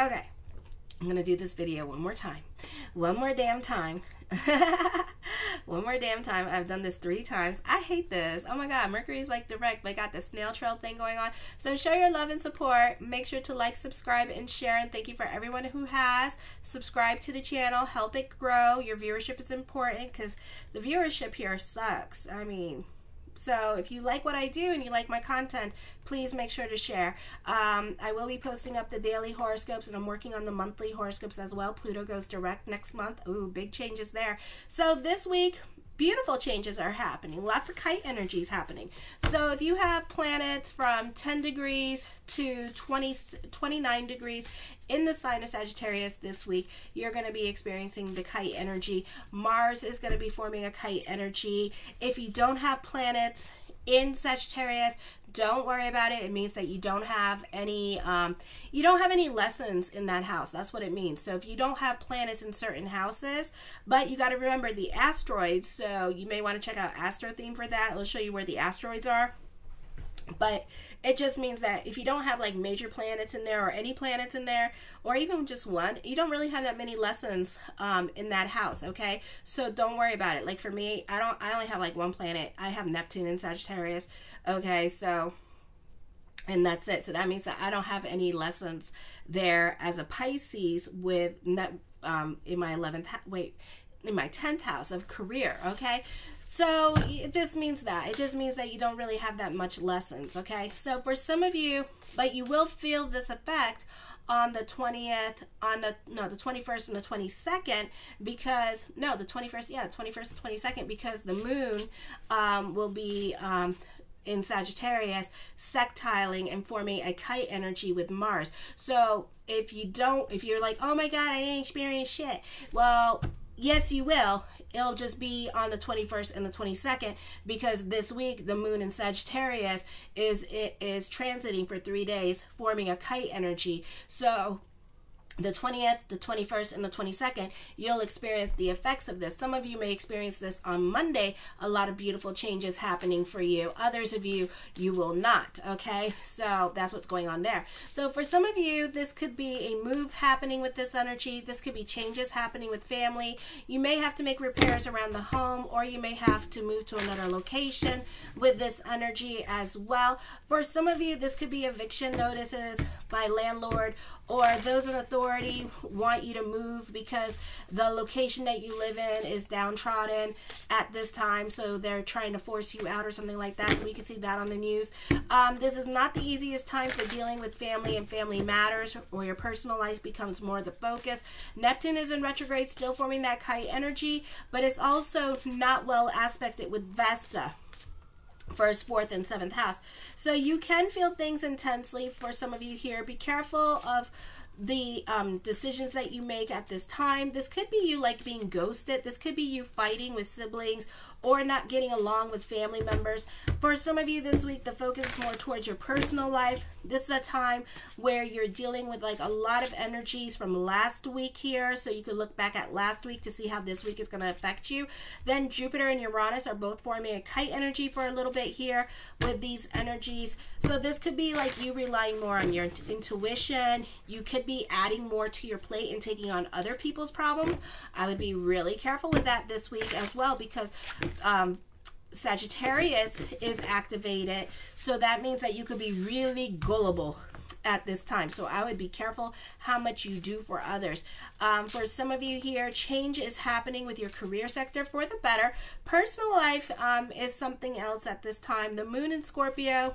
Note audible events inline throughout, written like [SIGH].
Okay, I'm gonna do this video one more time. One more damn time. [LAUGHS] one more damn time. I've done this three times. I hate this. Oh my god, Mercury's like direct, but got the snail trail thing going on. So show your love and support. Make sure to like, subscribe, and share. And thank you for everyone who has subscribed to the channel. Help it grow. Your viewership is important because the viewership here sucks. I mean, so if you like what I do and you like my content, please make sure to share. Um, I will be posting up the daily horoscopes and I'm working on the monthly horoscopes as well. Pluto goes direct next month. Ooh, big changes there. So this week, beautiful changes are happening. Lots of kite energies happening. So if you have planets from 10 degrees to 20, 29 degrees in the sign of Sagittarius this week, you're going to be experiencing the kite energy. Mars is going to be forming a kite energy. If you don't have planets in Sagittarius, don't worry about it. It means that you don't have any um, you don't have any lessons in that house. That's what it means. So if you don't have planets in certain houses, but you got to remember the asteroids. So you may want to check out Astrotheme for that. It'll show you where the asteroids are but it just means that if you don't have like major planets in there or any planets in there or even just one you don't really have that many lessons um, in that house okay? So don't worry about it. Like for me i don't i only have like one planet. I have neptune in sagittarius okay? So and that's it. So that means that i don't have any lessons there as a pisces with net um, in my 11th wait in my 10th house of career okay so it just means that it just means that you don't really have that much lessons okay so for some of you but you will feel this effect on the 20th on the no the 21st and the 22nd because no the 21st yeah 21st and 22nd because the moon um, will be um, in Sagittarius sextiling and forming a kite energy with Mars. So if you don't, if you're like, oh my God, I ain't experienced shit. Well, yes, you will. It'll just be on the 21st and the 22nd because this week the moon in Sagittarius is is transiting for 3 days forming a kite energy. So the 20th, the 21st, and the 22nd, you'll experience the effects of this. Some of you may experience this on Monday, a lot of beautiful changes happening for you. Others of you, you will not, okay? So that's what's going on there. So for some of you, this could be a move happening with this energy. This could be changes happening with family. You may have to make repairs around the home, or you may have to move to another location with this energy as well. For some of you, this could be eviction notices by landlord or those in authority want you to move because the location that you live in is downtrodden at this time so they're trying to force you out or something like that so we can see that on the news um, this is not the easiest time for dealing with family and family matters or your personal life becomes more the focus neptune is in retrograde still forming that kite energy but it's also not well aspected with vesta first, fourth, and seventh house. So you can feel things intensely for some of you here. Be careful of the um, decisions that you make at this time. This could be you like being ghosted. This could be you fighting with siblings or not getting along with family members. For some of you this week, the focus is more towards your personal life. This is a time where you're dealing with like a lot of energies from last week here. So you could look back at last week to see how this week is going to affect you. Then Jupiter and Uranus are both forming a kite energy for a little bit here with these energies. So this could be like you relying more on your intuition. You could be adding more to your plate and taking on other people's problems. I would be really careful with that this week as well because um, Sagittarius is activated. So that means that you could be really gullible at this time. So I would be careful how much you do for others. Um, for some of you here, change is happening with your career sector for the better. Personal life um, is something else at this time. The moon in Scorpio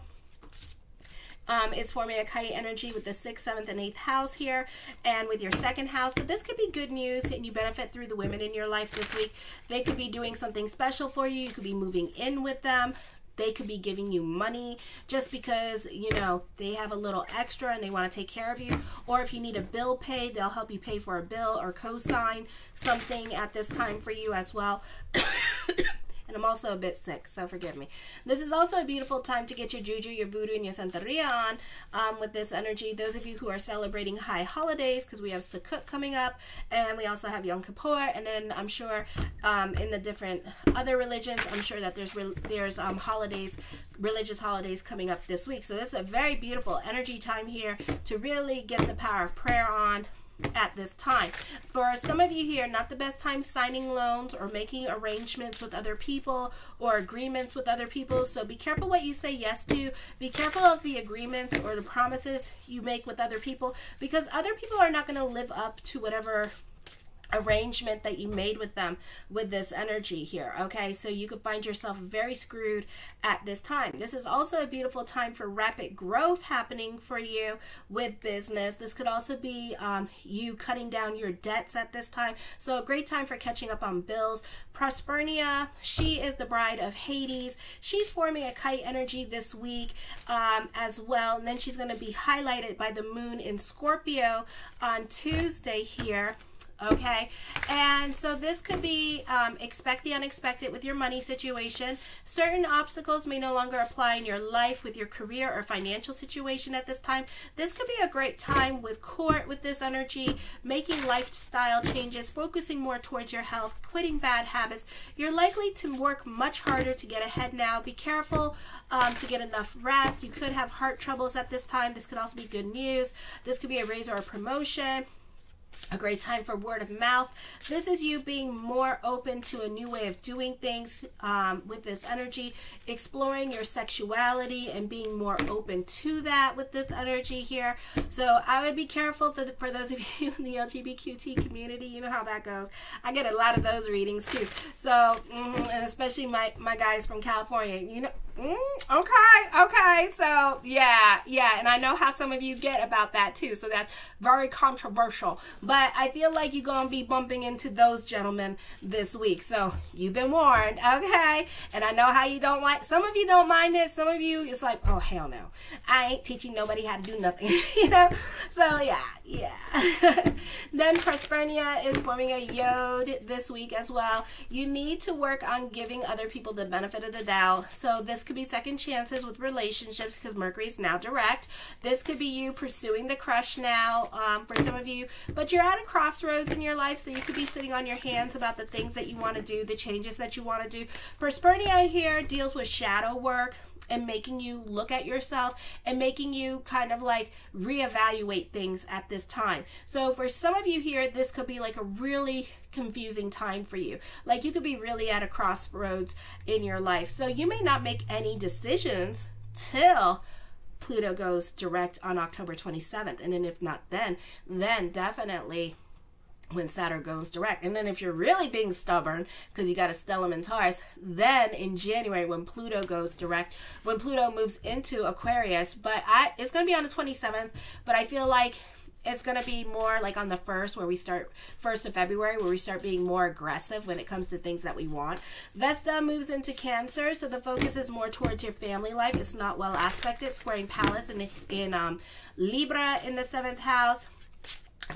um, is forming a kite energy with the sixth, seventh, and eighth house here, and with your second house. So this could be good news, and you benefit through the women in your life this week. They could be doing something special for you. You could be moving in with them. They could be giving you money just because, you know, they have a little extra and they want to take care of you. Or if you need a bill paid, they'll help you pay for a bill or co sign something at this time for you as well. [COUGHS] [COUGHS] And I'm also a bit sick, so forgive me. This is also a beautiful time to get your juju, your voodoo, and your santeria on um, with this energy. Those of you who are celebrating high holidays, because we have Sukkot coming up, and we also have Yom Kippur, and then I'm sure um, in the different other religions, I'm sure that there's there's um, holidays, religious holidays coming up this week. So this is a very beautiful energy time here to really get the power of prayer on at this time. For some of you here, not the best time signing loans or making arrangements with other people or agreements with other people. So be careful what you say yes to. Be careful of the agreements or the promises you make with other people because other people are not going to live up to whatever arrangement that you made with them with this energy here okay? So you could find yourself very screwed at this time. This is also a beautiful time for rapid growth happening for you with business. This could also be um, you cutting down your debts at this time. So a great time for catching up on bills. Proserpina she is the bride of hades. She's forming a kite energy this week um, as well. And then she's going to be highlighted by the moon in scorpio on tuesday here okay? And so this could be um, expect the unexpected with your money situation. Certain obstacles may no longer apply in your life with your career or financial situation at this time. This could be a great time with court with this energy making lifestyle changes focusing more towards your health quitting bad habits. You're likely to work much harder to get ahead now. Be careful um, to get enough rest. You could have heart troubles at this time. This could also be good news. This could be a raise or a promotion a great time for word of mouth. This is you being more open to a new way of doing things um, with this energy, exploring your sexuality and being more open to that with this energy here. So I would be careful for, the, for those of [LAUGHS] you in the LGBTQ community. You know how that goes. I get a lot of those readings too. So, mm, and especially my, my guys from California, you know, Mm, okay, okay. So, yeah, yeah. And I know how some of you get about that too. So, that's very controversial. But I feel like you're going to be bumping into those gentlemen this week. So, you've been warned, okay? And I know how you don't like, some of you don't mind it. Some of you, it's like, oh, hell no. I ain't teaching nobody how to do nothing, [LAUGHS] you know? So, yeah, yeah. [LAUGHS] then Proserpina is forming a yod this week as well. You need to work on giving other people the benefit of the doubt. So, this could be second chances with relationships because Mercury is now direct. This could be you pursuing the crush now um, for some of you, but you're at a crossroads in your life, so you could be sitting on your hands about the things that you want to do, the changes that you want to do. Proserpina here deals with shadow work and making you look at yourself and making you kind of like reevaluate things at this time. So for some of you here, this could be like a really confusing time for you. Like you could be really at a crossroads in your life. So you may not make any decisions till Pluto goes direct on October 27th. And then if not then, then definitely when Saturn goes direct. And then if you're really being stubborn because you got a stellium in Taurus, then in January when Pluto goes direct, when Pluto moves into Aquarius, but I it's going to be on the 27th, but I feel like it's going to be more like on the first where we start first of february where we start being more aggressive when it comes to things that we want vesta moves into cancer so the focus is more towards your family life it's not well aspected squaring Pallas in, in um, libra in the seventh house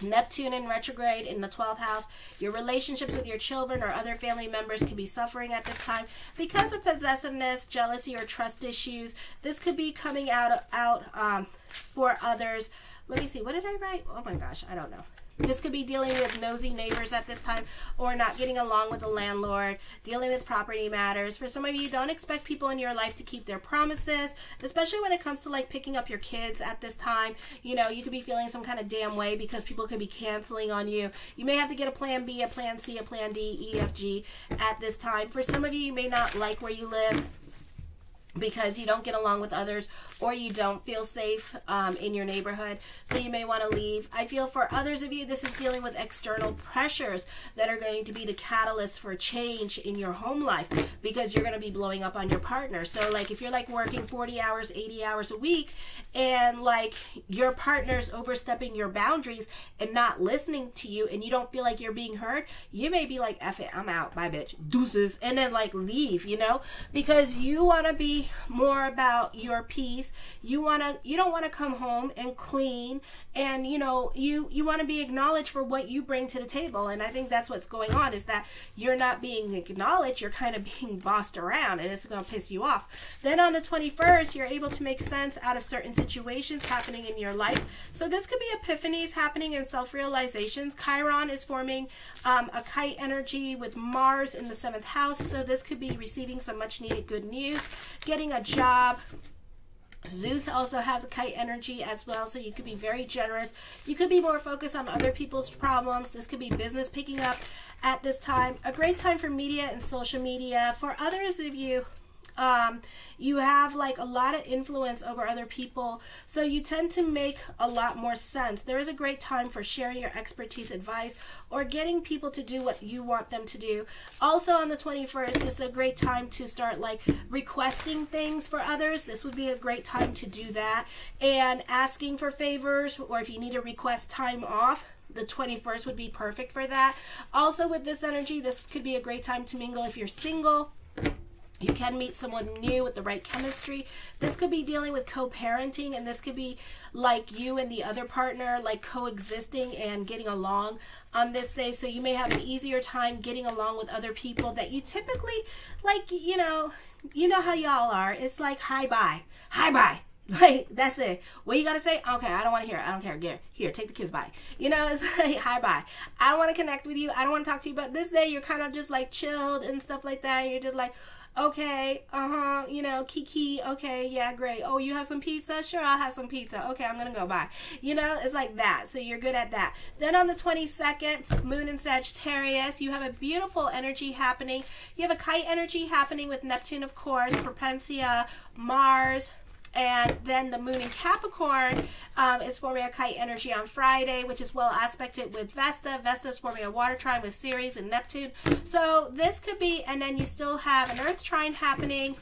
Neptune in retrograde in the 12th house. Your relationships with your children or other family members could be suffering at this time because of possessiveness, jealousy, or trust issues. This could be coming out out um, for others. Let me see. What did I write? Oh my gosh, I don't know. This could be dealing with nosy neighbors at this time or not getting along with the landlord, dealing with property matters. For some of you, don't expect people in your life to keep their promises, especially when it comes to like picking up your kids at this time. You know, you could be feeling some kind of damn way because people could be canceling on you. You may have to get a plan B, a plan C, a plan D, E, F, G at this time. For some of you, you may not like where you live because you don't get along with others or you don't feel safe um, in your neighborhood. So you may want to leave. I feel for others of you this is dealing with external pressures that are going to be the catalyst for change in your home life because you're going to be blowing up on your partner. So like if you're like working 40 hours 80 hours a week and like your partner's overstepping your boundaries and not listening to you and you don't feel like you're being heard you may be like F it I'm out bye bitch. Deuces. And then like leave you know? Because you want to be more about your peace. You want to you don't want to come home and clean and you know, you you want to be acknowledged for what you bring to the table. And I think that's what's going on is that you're not being acknowledged, you're kind of being [LAUGHS] bossed around and it's going to piss you off. Then on the 21st, you're able to make sense out of certain situations happening in your life. So this could be epiphanies happening and self-realizations. Chiron is forming um, a kite energy with Mars in the seventh house. So this could be receiving some much needed good news, getting a job, Zeus also has a kite energy as well, so you could be very generous. You could be more focused on other people's problems. This could be business picking up at this time. A great time for media and social media. For others of you um, you have like a lot of influence over other people so you tend to make a lot more sense. There is a great time for sharing your expertise advice or getting people to do what you want them to do. Also on the 21st this is a great time to start like requesting things for others. This would be a great time to do that. And asking for favors or if you need to request time off the 21st would be perfect for that. Also, with this energy, this could be a great time to mingle if you're single you can meet someone new with the right chemistry. This could be dealing with co parenting, and this could be like you and the other partner, like coexisting and getting along on this day. So you may have an easier time getting along with other people that you typically, like, you know, you know how y'all are. It's like, hi, bye, hi, bye. [LAUGHS] Like that's it. What you gotta say? Okay, I don't want to hear. It. I don't care. Get here. Take the kids. Bye. You know, it's [LAUGHS] like hi bye. I don't want to connect with you. I don't want to talk to you. But this day, you're kind of just like chilled and stuff like that. You're just like, okay, uh huh, you know, Kiki, okay, yeah, great. Oh, you have some pizza? Sure, I'll have some pizza. Okay, I'm gonna go buy. You know, it's like that. So you're good at that. Then on the 22nd, Moon in Sagittarius, you have a beautiful energy happening. You have a kite energy happening with Neptune, of course, Propencia, Mars, and then the moon in Capricorn um, is forming a kite energy on Friday, which is well aspected with Vesta. Vesta is forming a water trine with Ceres and Neptune. So this could be, and then you still have an Earth trine happening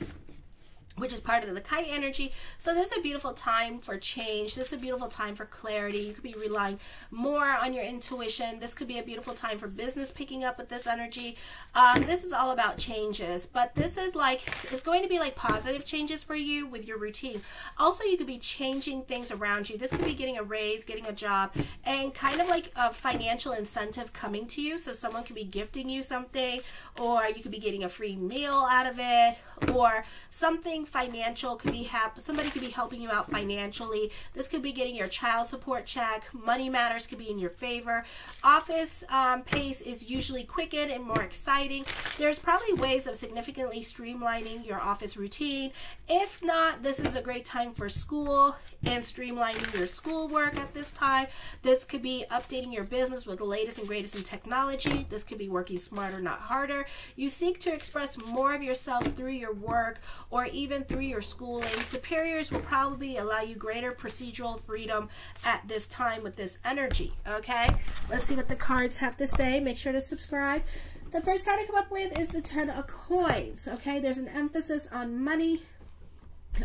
which is part of the kite energy. So this is a beautiful time for change. This is a beautiful time for clarity. You could be relying more on your intuition. This could be a beautiful time for business picking up with this energy. Um, this is all about changes, but this is like, it's going to be like positive changes for you with your routine. Also, you could be changing things around you. This could be getting a raise, getting a job, and kind of like a financial incentive coming to you. So someone could be gifting you something, or you could be getting a free meal out of it, or something financial could be hap- somebody could be helping you out financially. This could be getting your child support check. Money matters could be in your favor. Office um, pace is usually quickened and more exciting. There's probably ways of significantly streamlining your office routine. If not, this is a great time for school and streamlining your schoolwork at this time. This could be updating your business with the latest and greatest in technology. This could be working smarter, not harder. You seek to express more of yourself through your work or even through your schooling. Superiors will probably allow you greater procedural freedom at this time with this energy. Okay, let's see what the cards have to say. Make sure to subscribe. The first card I come up with is the Ten of Coins. Okay, there's an emphasis on money,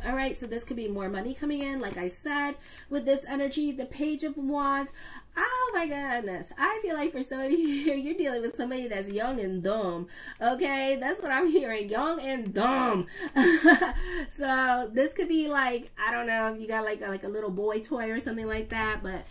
all right, so this could be more money coming in, like I said, with this energy. The Page of Wands. Oh my goodness. I feel like for some of [LAUGHS] you here, you're dealing with somebody that's young and dumb. Okay, that's what I'm [LAUGHS] hearing. Young and dumb. [LAUGHS] so this could be like, I don't know if you got like a, like a little boy toy or something like that, but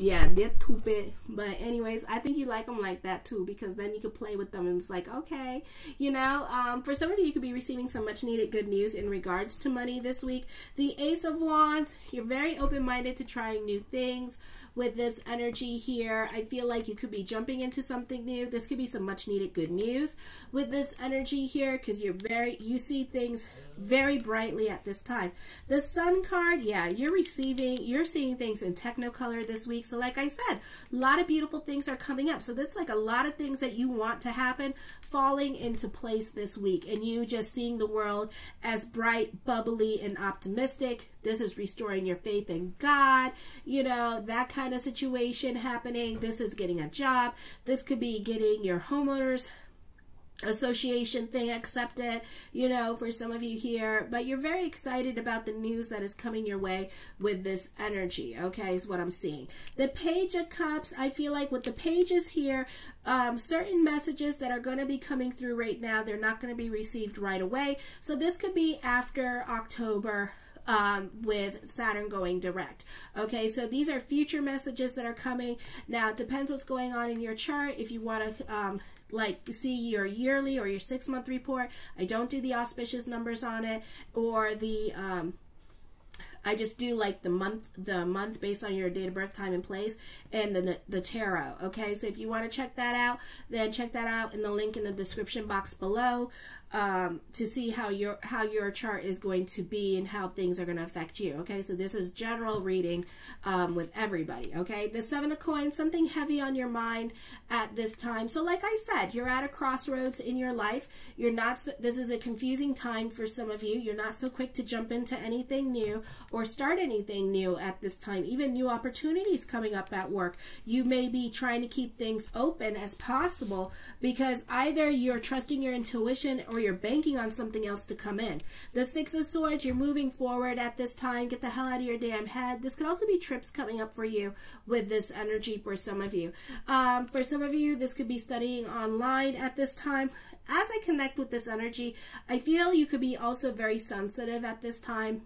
yeah, they're stupid. But anyways, I think you like them like that too because then you could play with them and it's like, okay, you know, um, for some of you, you could be receiving some much needed good news in regards to money this week. The Ace of Wands, you're very open minded to trying new things with this energy here. I feel like you could be jumping into something new. This could be some much needed good news with this energy here because you're very, you see things very brightly at this time. The Sun card, yeah, you're receiving, you're seeing things in Technicolor this week. So like I said, a lot of beautiful things are coming up. So this like a lot of things that you want to happen falling into place this week and you just seeing the world as bright, bubbly, and optimistic. This is restoring your faith in God, you know, that kind of situation happening. This is getting a job. This could be getting your homeowners association thing accepted, you know, for some of you here, but you're very excited about the news that is coming your way with this energy, okay, is what I'm seeing. The Page of Cups, I feel like with the pages here, um, certain messages that are going to be coming through right now, they're not going to be received right away. So this could be after October um, with Saturn going direct. Okay, so these are future messages that are coming. Now, it depends what's going on in your chart. If you want to um, like see your yearly or your six month report. I don't do the auspicious numbers on it or the um, I just do like the month the month based on your date of birth, time, and place, and the the tarot. Okay, so if you want to check that out, then check that out in the link in the description box below um, to see how your how your chart is going to be and how things are going to affect you. Okay, so this is general reading um, with everybody. Okay, the seven of coins, something heavy on your mind at this time. So, like I said, you're at a crossroads in your life. You're not. So, this is a confusing time for some of you. You're not so quick to jump into anything new or start anything new at this time. Even new opportunities coming up at work. You may be trying to keep things open as possible because either you're trusting your intuition or you're banking on something else to come in. The Six of Swords, you're moving forward at this time. Get the hell out of your damn head. This could also be trips coming up for you with this energy for some of you. Um, for some of you, this could be studying online at this time. As I connect with this energy, I feel you could be also very sensitive at this time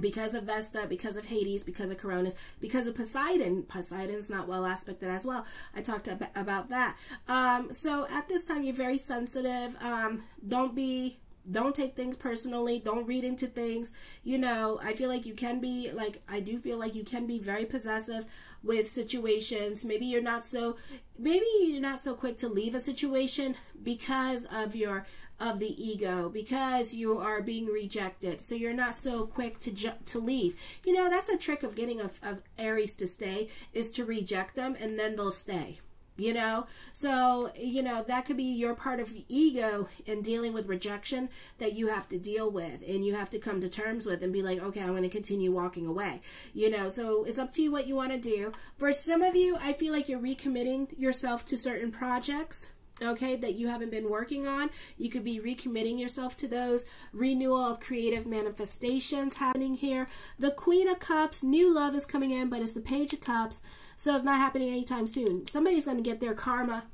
because of Vesta, because of Hades, because of Coronis, because of Poseidon. Poseidon's not well aspected as well. I talked about that. Um, so at this time, you're very sensitive. Um, don't be don't take things personally don't read into things you know i feel like you can be like i do feel like you can be very possessive with situations maybe you're not so maybe you're not so quick to leave a situation because of your of the ego because you are being rejected. So you're not so quick to to leave. You know that's a trick of getting a, of aries to stay is to reject them and then they'll stay you know? So you know that could be your part of ego in dealing with rejection that you have to deal with and you have to come to terms with and be like okay i'm going to continue walking away you know? So it's up to you what you want to do. For some of you i feel like you're recommitting yourself to certain projects okay, that you haven't been working on. You could be recommitting yourself to those. Renewal of creative manifestations happening here. The Queen of Cups, new love is coming in, but it's the Page of Cups. So it's not happening anytime soon. Somebody's going to get their karma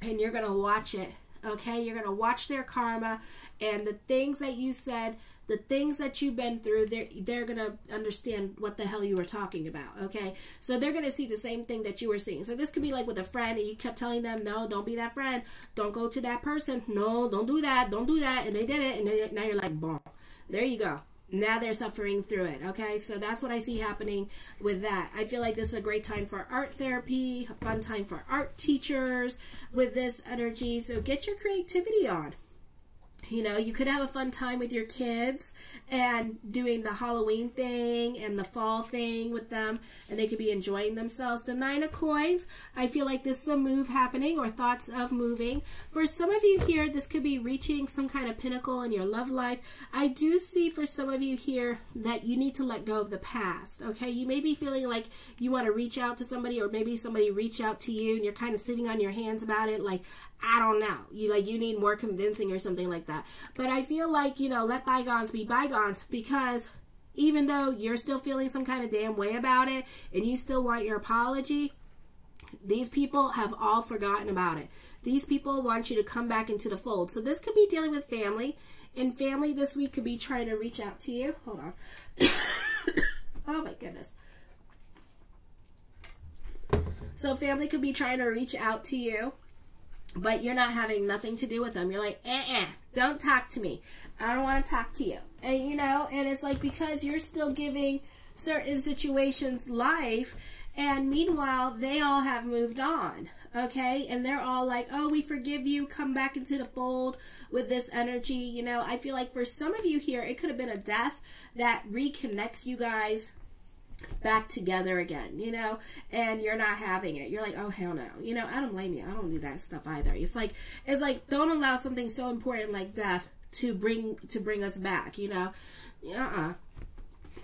and you're going to watch it. Okay? You're going to watch their karma and the things that you said, the things that you've been through, they're, they're going to understand what the hell you were talking about. Okay? So they're going to see the same thing that you were seeing. So this could be like with a friend and you kept telling them, no, don't be that friend. Don't go to that person. No, don't do that. Don't do that. And they did it. And now you're like, boom. There you go now they're suffering through it okay so that's what i see happening with that i feel like this is a great time for art therapy a fun time for art teachers with this energy so get your creativity on you know, you could have a fun time with your kids and doing the Halloween thing and the fall thing with them, and they could be enjoying themselves. The Nine of Coins, I feel like this is a move happening or thoughts of moving. For some of you here, this could be reaching some kind of pinnacle in your love life. I do see for some of you here that you need to let go of the past, okay? You may be feeling like you want to reach out to somebody or maybe somebody reach out to you and you're kind of sitting on your hands about it, like, I don't know. You like you need more convincing or something like that. But I feel like, you know, let bygones be bygones because even though you're still feeling some kind of damn way about it and you still want your apology, these people have all forgotten about it. These people want you to come back into the fold. So this could be dealing with family. And family this week could be trying to reach out to you. Hold on. [COUGHS] oh my goodness. So family could be trying to reach out to you but you're not having nothing to do with them. You're like, eh, eh, don't talk to me. I don't want to talk to you. And you know, and it's like because you're still giving certain situations life, and meanwhile they all have moved on. Okay, and they're all like, oh, we forgive you. Come back into the fold with this energy. You know, I feel like for some of you here, it could have been a death that reconnects you guys back together again, you know, and you're not having it. You're like, oh hell no, you know. I don't blame you. I don't do that stuff either. It's like it's like don't allow something so important like death to bring to bring us back. You know, uh uh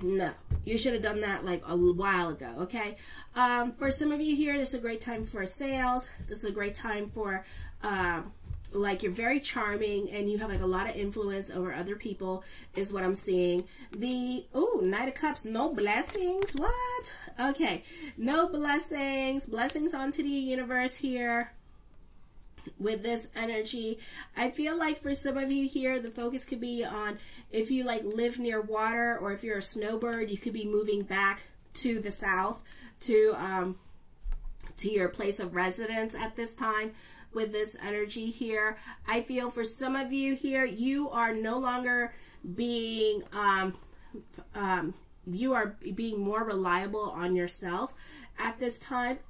no, you should have done that like a while ago. Okay. Um, for some of you here, this is a great time for sales. This is a great time for. Um, like you're very charming and you have like a lot of influence over other people is what I'm seeing. The oh Knight of Cups, no blessings. What? Okay, no blessings. Blessings onto the universe here with this energy. I feel like for some of you here, the focus could be on if you like live near water or if you're a snowbird, you could be moving back to the south to um to your place of residence at this time with this energy here. I feel for some of you here, you are no longer being, um, um, you are being more reliable on yourself at this time. [COUGHS]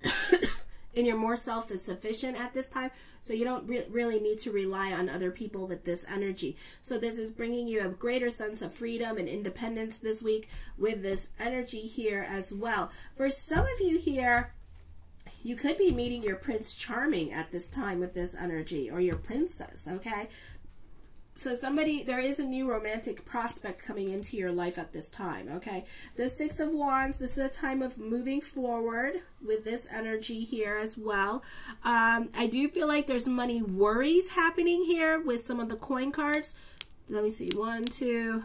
and you're more self-sufficient at this time so you don't re really need to rely on other people with this energy so this is bringing you a greater sense of freedom and independence this week with this energy here as well for some of you here you could be meeting your Prince Charming at this time with this energy or your princess, okay? So somebody, there is a new romantic prospect coming into your life at this time, okay? The Six of Wands, this is a time of moving forward with this energy here as well. Um, I do feel like there's money worries happening here with some of the coin cards. Let me see, one, two,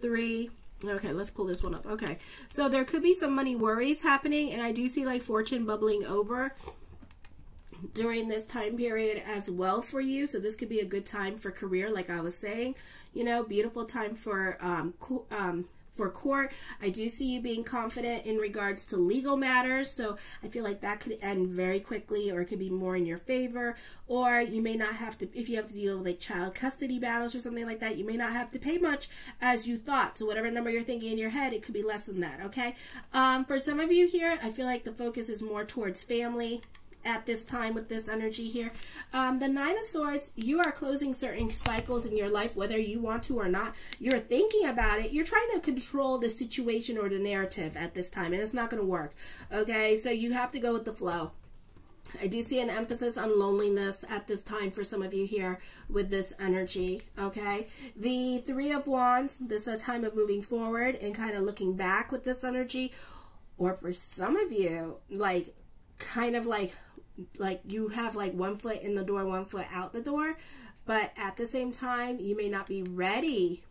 three, Okay, let's pull this one up. Okay, so there could be some money worries happening, and I do see like fortune bubbling over during this time period as well for you. So this could be a good time for career, like I was saying. You know, beautiful time for um, um, for court. I do see you being confident in regards to legal matters. So I feel like that could end very quickly or it could be more in your favor. Or you may not have to, if you have to deal with like child custody battles or something like that, you may not have to pay much as you thought. So whatever number you're thinking in your head, it could be less than that. Okay. Um, for some of you here, I feel like the focus is more towards family at this time with this energy here. Um, the Nine of Swords, you are closing certain cycles in your life, whether you want to or not. You're thinking about it. You're trying to control the situation or the narrative at this time, and it's not going to work. Okay, so you have to go with the flow. I do see an emphasis on loneliness at this time for some of you here with this energy, okay? The Three of Wands, this is a time of moving forward and kind of looking back with this energy. Or for some of you, like, kind of like like you have like one foot in the door, one foot out the door, but at the same time, you may not be ready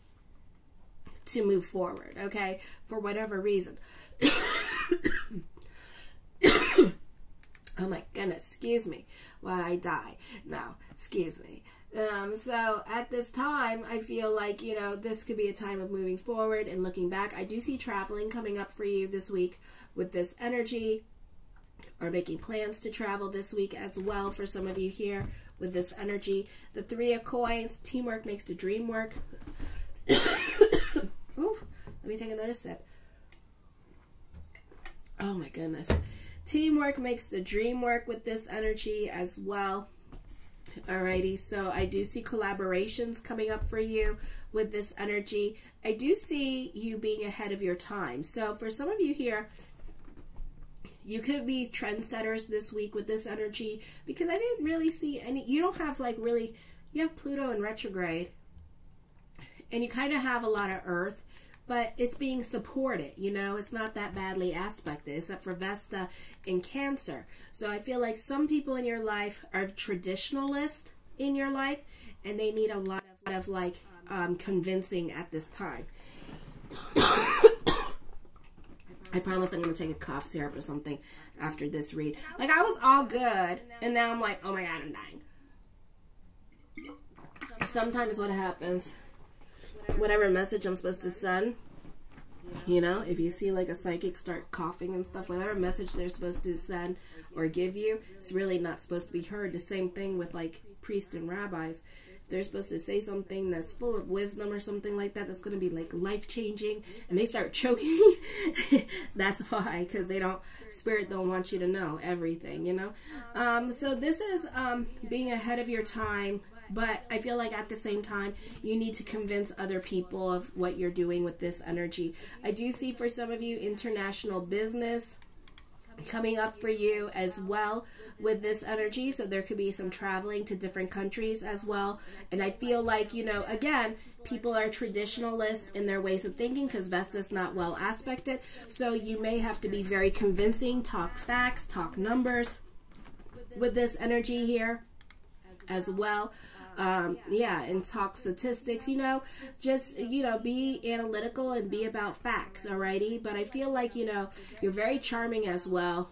to move forward, okay, for whatever reason. [COUGHS] oh my goodness, excuse me while I die. No, excuse me. Um, so at this time, I feel like, you know, this could be a time of moving forward and looking back. I do see traveling coming up for you this week with this energy are making plans to travel this week as well for some of you here with this energy. The three of coins, teamwork makes the dream work. [COUGHS] Ooh, let me take another sip. Oh my goodness. Teamwork makes the dream work with this energy as well. Alrighty, so I do see collaborations coming up for you with this energy. I do see you being ahead of your time. So for some of you here, you could be trendsetters this week with this energy because I didn't really see any. You don't have like really, you have Pluto in retrograde and you kind of have a lot of Earth, but it's being supported. You know, it's not that badly aspected, except for Vesta in Cancer. So I feel like some people in your life are traditionalist in your life, and they need a lot of, of like um, convincing at this time. [COUGHS] I promise I'm going to take a cough syrup or something after this read. Like, I was all good, and now I'm like, oh my god, I'm dying. Sometimes what happens, whatever message I'm supposed to send, you know, if you see like a psychic start coughing and stuff, whatever message they're supposed to send or give you, it's really not supposed to be heard. The same thing with like priests and rabbis they're supposed to say something that's full of wisdom or something like that that's going to be like life changing and they start [LAUGHS] choking that's why because they don't spirit don't want you to know everything you know um, so this is um, being ahead of your time but I feel like at the same time, you need to convince other people of what you're doing with this energy. I do see for some of you international business coming up for you as well with this energy. So there could be some traveling to different countries as well. And I feel like, you know, again, people are traditionalist in their ways of thinking because Vesta's not well aspected. So you may have to be very convincing, talk facts, talk numbers with this energy here as well. Um, yeah, and talk statistics, you know, just, you know, be analytical and be about facts, alrighty? But I feel like, you know, you're very charming as well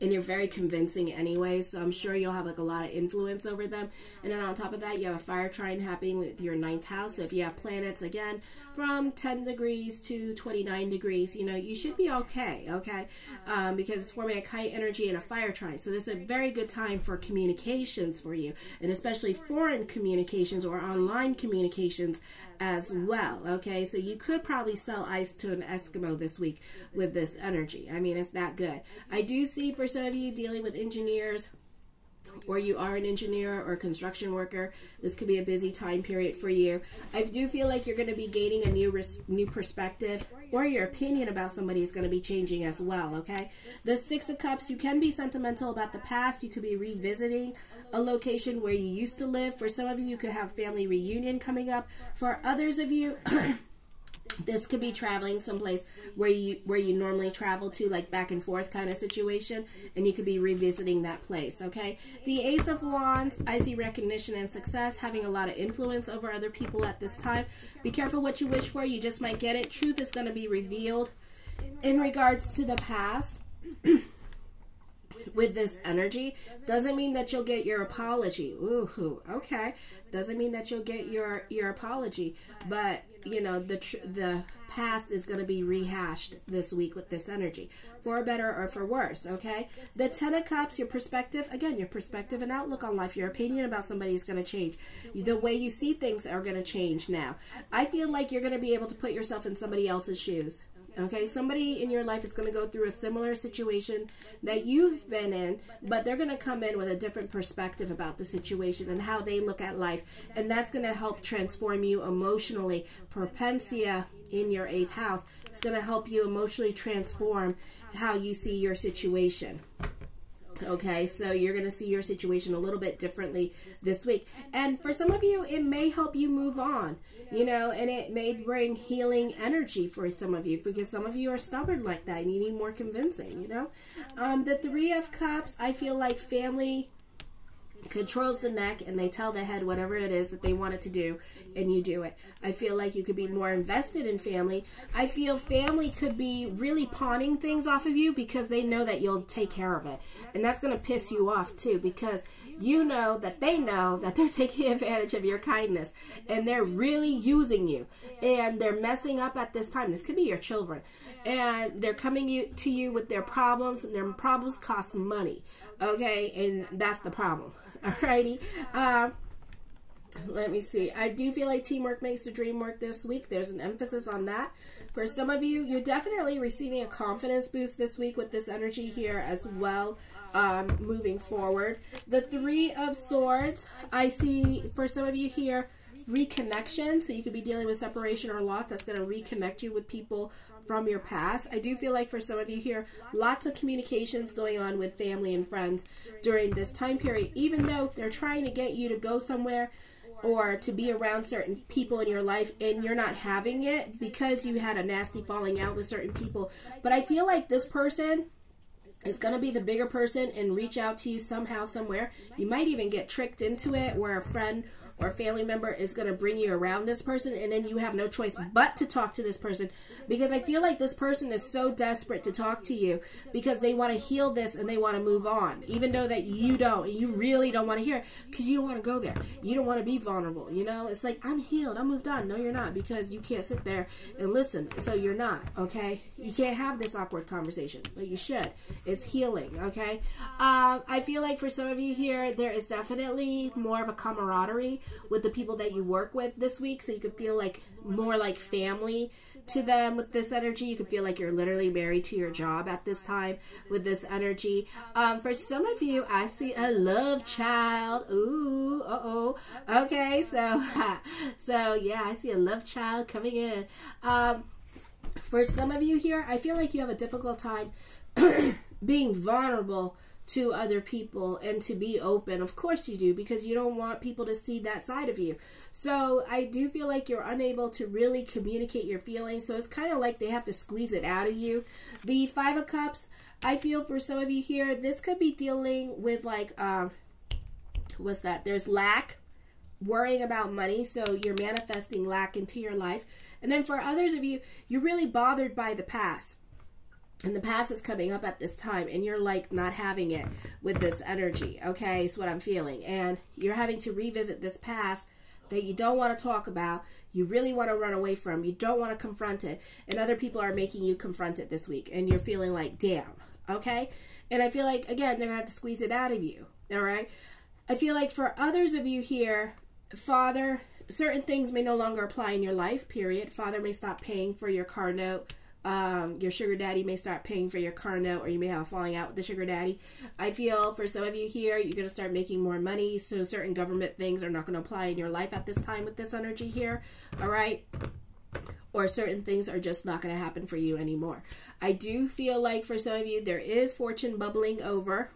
and you're very convincing anyway so i'm sure you'll have like a lot of influence over them. And then on top of that you have a fire trine happening with your ninth house. So if you have planets again from 10 degrees to 29 degrees you know you should be okay okay? Um, because it's forming a kite energy and a fire trine so this is a very good time for communications for you and especially foreign communications or online communications as well okay? So you could probably sell ice to an eskimo this week with this energy. I mean it's that good. I do see for some of you dealing with engineers or you are an engineer or construction worker, this could be a busy time period for you. I do feel like you're going to be gaining a new new perspective or your opinion about somebody is going to be changing as well, okay? The 6 of cups, you can be sentimental about the past. You could be revisiting a location where you used to live. For some of you, you could have family reunion coming up. For others of you, [CLEARS THROAT] this could be traveling someplace where you where you normally travel to like back and forth kind of situation and you could be revisiting that place okay? The ace of wands i see recognition and success having a lot of influence over other people at this time. Be careful what you wish for you just might get it. Truth is going to be revealed in regards to the past [CLEARS THROAT] with this energy doesn't mean that you'll get your apology. Ooh okay. Doesn't mean that you'll get your your apology. But you know the the past is going to be rehashed this week with this energy for better or for worse okay? The ten of cups your perspective again your perspective and outlook on life your opinion about somebody is going to change. The way you see things are going to change now. I feel like you're going to be able to put yourself in somebody else's shoes Okay, somebody in your life is going to go through a similar situation that mm-hmm. you've been in, but they're going to come in with a different perspective about the situation and how they look at life. And that's going to help transform you emotionally. Propensia in your eighth house is going to help you emotionally transform how you see your situation. Okay, so you're going to see your situation a little bit differently this week. And for some of you, it may help you move on you know, and it may bring healing energy for some of you because some of you are stubborn like that and you need more convincing, you know. Um, the Three of Cups, I feel like family controls the neck and they tell the head whatever it is that they want it to do and you do it. I feel like you could be more invested in family. I feel family could be really pawning things off of you because they know that you'll take care of it. And that's going to piss you off too because you know that they know that they're [LAUGHS] taking advantage of your kindness and they're really using you and they're messing up at this time. This could be your children. And they're coming you, to you with their problems, and their problems cost money. Okay, and that's the problem. [LAUGHS] Alrighty. Um, let me see. I do feel like teamwork makes the dream work this week. There's an emphasis on that. For some of you, you're definitely receiving a confidence boost this week with this energy here as well, um, moving forward. The Three of Swords, I see for some of you here, reconnection. So you could be dealing with separation or loss that's going to reconnect you with people from your past. I do feel like for some of you here, lots of communications going on with family and friends during this time period, even though they're trying to get you to go somewhere or to be around certain people in your life and you're not having it because you had a nasty falling out with certain people. But I feel like this person is going to be the bigger person and reach out to you somehow, somewhere. You might even get tricked into it where a friend or family member is going to bring you around this person and then you have no choice but to talk to this person. Because I feel like this person is so desperate to talk to you because they want to heal this and they want to move on. Even though that you don't you really don't want to hear because you don't want to go there. You don't want to be vulnerable you know? It's like I'm healed I'm moved on. No you're not because you can't sit there and listen. So you're not okay? You can't have this awkward conversation but you should. It's healing okay? Um, I feel like for some of you here there is definitely more of a camaraderie with the people that you work with this week so you could feel like more like family to them with this energy. You could feel like you're literally married to your job at this time with this energy. Um, for some of you i see a love child. Ooh uh-oh. Okay so [LAUGHS] so yeah i see a love child coming in. Um, for some of you here i feel like you have a difficult time [CLEARS THROAT] being vulnerable to other people and to be open. Of course you do because you don't want people to see that side of you. So I do feel like you're unable to really communicate your feelings. So it's kind of like they have to squeeze it out of you. The 5 of cups, I feel for some of you here, this could be dealing with like um what's that? There's lack, worrying about money, so you're manifesting lack into your life. And then for others of you, you're really bothered by the past. And the past is coming up at this time, and you're like not having it with this energy. Okay, is what I'm feeling. And you're having to revisit this past that you don't want to talk about, you really want to run away from, you don't want to confront it, and other people are making you confront it this week, and you're feeling like, damn, okay? And I feel like, again, they're to have to squeeze it out of you, all right? I feel like for others of you here, Father, certain things may no longer apply in your life, period. Father may stop paying for your car note um, your sugar daddy may start paying for your car note or you may have a falling out with the sugar daddy. I feel for some of you here, you're going to start making more money. So certain government things are not going to apply in your life at this time with this energy here. All right. Or certain things are just not going to happen for you anymore. I do feel like for some of you, there is fortune bubbling over.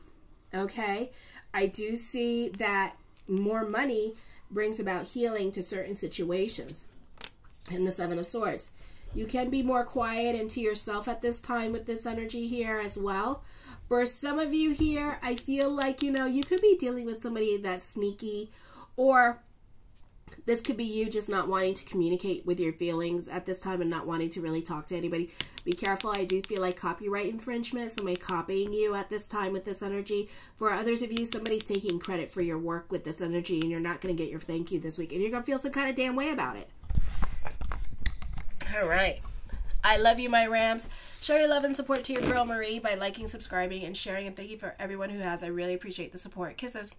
Okay. I do see that more money brings about healing to certain situations. in the Seven of Swords. You can be more quiet and to yourself at this time with this energy here as well. For some of you here, I feel like, you know, you could be dealing with somebody that's sneaky or this could be you just not wanting to communicate with your feelings at this time and not wanting to really talk to anybody. Be careful. I do feel like copyright infringement, somebody copying you at this time with this energy. For others of you, somebody's taking credit for your work with this energy and you're not going to get your thank you this week. And you're going to feel some kind of damn way about it. All right. I love you, my Rams. Show your love and support to your girl Marie by liking, subscribing, and sharing. And thank you for everyone who has. I really appreciate the support. Kisses.